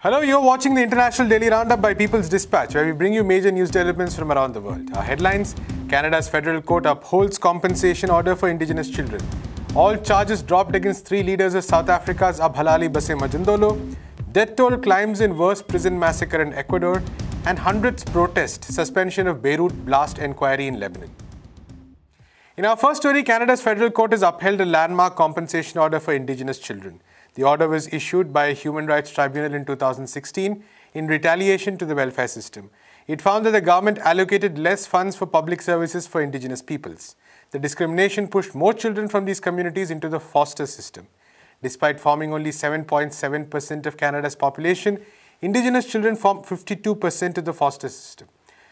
Hello, you're watching the International Daily Roundup by People's Dispatch, where we bring you major news developments from around the world. Our headlines Canada's federal court upholds compensation order for indigenous children. All charges dropped against three leaders of South Africa's Abahlali baseMjondolo. Death toll climbs in worst prison massacre in Ecuador. And hundreds protest suspension of Beirut blast inquiry in Lebanon. In our first story, Canada's federal court has upheld a landmark compensation order for indigenous children. The order was issued by a human rights tribunal in 2016 in retaliation to the welfare system. It found that the government allocated less funds for public services for indigenous peoples. The discrimination pushed more children from these communities into the foster system. Despite forming only 7.7% of Canada's population, indigenous children form 52% of the foster system.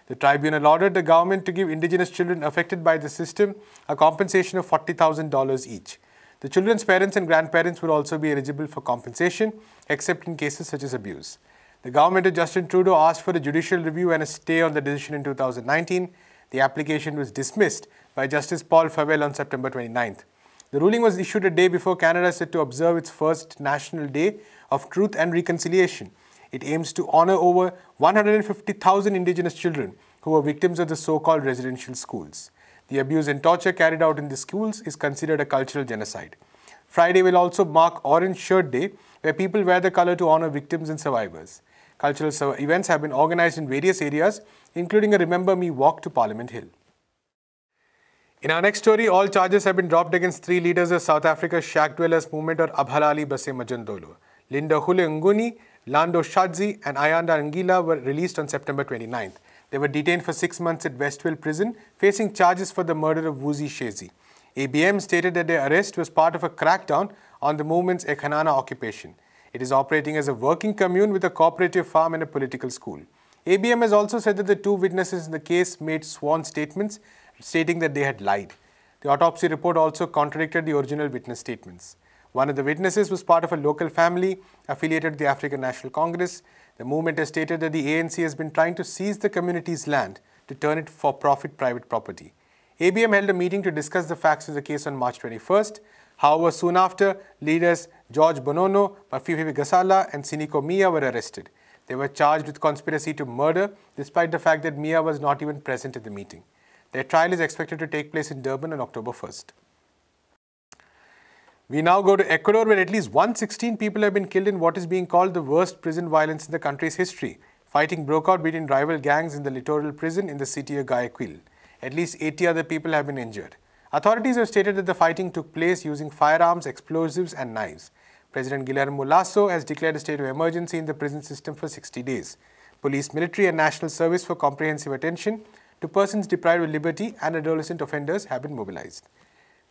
The tribunal ordered the government to give indigenous children affected by the system a compensation of $40,000 each. The children's parents and grandparents would also be eligible for compensation, except in cases such as abuse. The government of Justin Trudeau asked for a judicial review and a stay on the decision in 2019. The application was dismissed by Justice Paul Favel on September 29th. The ruling was issued a day before Canada set to observe its first National Day of Truth and Reconciliation. It aims to honor over 150,000 Indigenous children who were victims of the so-called residential schools. The abuse and torture carried out in the schools is considered a cultural genocide. Friday will also mark Orange Shirt Day, where people wear the color to honor victims and survivors. Cultural events have been organized in various areas, including a Remember Me walk to Parliament Hill. In our next story, all charges have been dropped against three leaders of South Africa's shack dwellers movement or Abahlali baseMjondolo. Linda Hule Nguni, Landu Shazi and Ayanda Ngila were released on September 29th. They were detained for six months at Westville Prison, facing charges for the murder of Vusi Shezi. ABM stated that their arrest was part of a crackdown on the movement's eKhenana occupation. It is operating as a working commune with a cooperative farm and a political school. ABM has also said that the two witnesses in the case made sworn statements stating that they had lied. The autopsy report also contradicted the original witness statements. One of the witnesses was part of a local family affiliated to the African National Congress. The movement has stated that the ANC has been trying to seize the community's land to turn it for profit private property. ABM held a meeting to discuss the facts of the case on March 21st. However, soon after, leaders George Bonono, Mafifi Gasala and Siniko Mia were arrested. They were charged with conspiracy to murder, despite the fact that Mia was not even present at the meeting. Their trial is expected to take place in Durban on October 1st. We now go to Ecuador, where at least 116 people have been killed in what is being called the worst prison violence in the country's history. Fighting broke out between rival gangs in the littoral prison in the city of Guayaquil. At least 80 other people have been injured. Authorities have stated that the fighting took place using firearms, explosives, and knives. President Guillermo Lasso has declared a state of emergency in the prison system for 60 days. Police, military, and national service for comprehensive attention to persons deprived of liberty and adolescent offenders have been mobilized.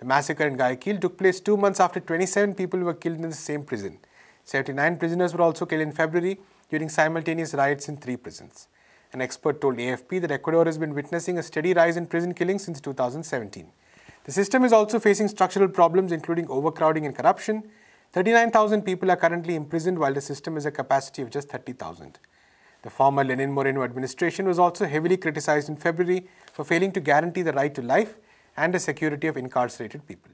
The massacre in Guayaquil took place two months after 27 people were killed in the same prison. 79 prisoners were also killed in February during simultaneous riots in three prisons. An expert told AFP that Ecuador has been witnessing a steady rise in prison killings since 2017. The system is also facing structural problems including overcrowding and corruption. 39,000 people are currently imprisoned while the system has a capacity of just 30,000. The former Lenin Moreno administration was also heavily criticized in February for failing to guarantee the right to life and the security of incarcerated people.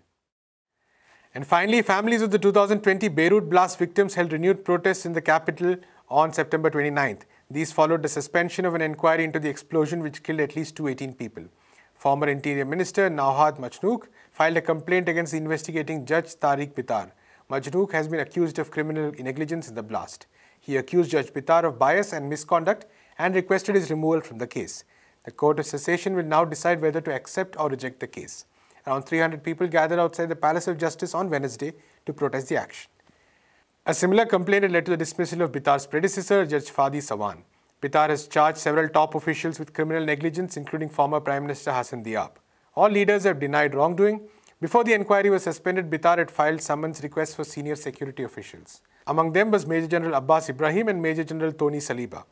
And finally, families of the 2020 Beirut blast victims held renewed protests in the capital on September 29th. These followed the suspension of an inquiry into the explosion which killed at least 218 people. Former Interior Minister Nohad Machnouk filed a complaint against the investigating Judge Tarek Bitar. Majnouk has been accused of criminal negligence in the blast. He accused Judge Bitar of bias and misconduct and requested his removal from the case. The Court of Cassation will now decide whether to accept or reject the case. Around 300 people gathered outside the Palace of Justice on Wednesday to protest the action. A similar complaint had led to the dismissal of Bitar's predecessor, Judge Fadi Sawan. Bitar has charged several top officials with criminal negligence, including former Prime Minister Hassan Diab. All leaders have denied wrongdoing. Before the inquiry was suspended, Bitar had filed summons requests for senior security officials. Among them was Major General Abbas Ibrahim and Major General Tony Saliba.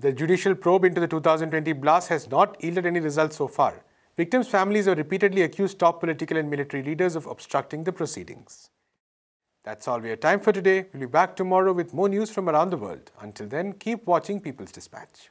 The judicial probe into the 2020 blast has not yielded any results so far. Victims' families have repeatedly accused top political and military leaders of obstructing the proceedings. That's all we have time for today. We'll be back tomorrow with more news from around the world. Until then, keep watching People's Dispatch.